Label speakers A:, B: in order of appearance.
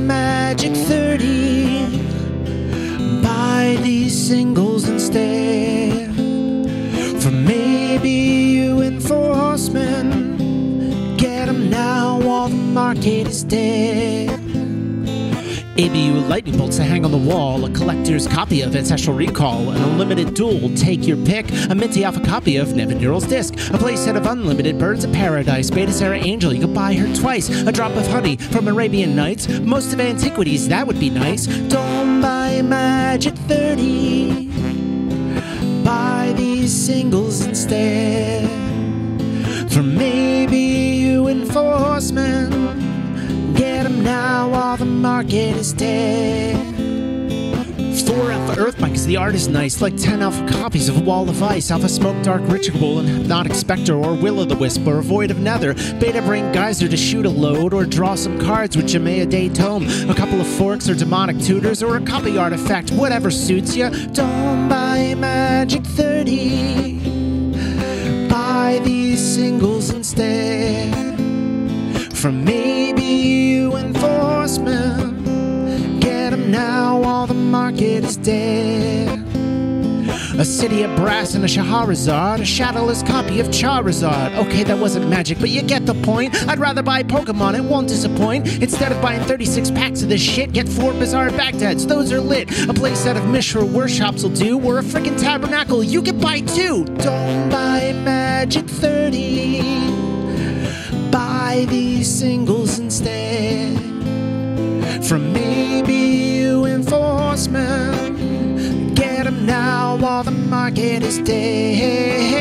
A: Magic 30. Buy these singles instead. For maybe you enforcement. Get 'em now while the market is dead. ABU lightning bolts to hang on the wall, a collector's copy of Ancestral Recall, an unlimited dual, take your pick, a minty alpha copy of Nevinyrral's Disk, a playset of unlimited Birds of Paradise, Beta Serra Angel, you could buy her twice, a drop of honey from Arabian Nights, most of Antiquities, that would be nice. Don't buy Magic 30, buy these singles instead. For maybe you enforcement. The market is dead. Four Alpha Earthbind is the art is nice, like 10 Alpha copies of a Wall of Ice, Alpha Smoke Dark Ritual, and Hypnotic Spectre, or Will o' the Wisp, or Void of Nether, Beta Braingeyser to shoot a load, or draw some cards with Jayemdae Tome, a couple of forks or demonic tutors, or a copy artifact, whatever suits ya. Don't buy Magic 30, buy these singles instead. From maybe the market is dead. A city of brass and a Shahrazad, a shadowless copy of Charizard. Okay, that wasn't magic, but you get the point. I'd rather buy Pokemon, it won't disappoint. Instead of buying 36 packs of this shit, get four Bazaar Baghdads, those are lit. A place out of Mishra workshops will do, or a freaking tabernacle you can buy two. Don't buy Magic 30 buy these singles the market is dead.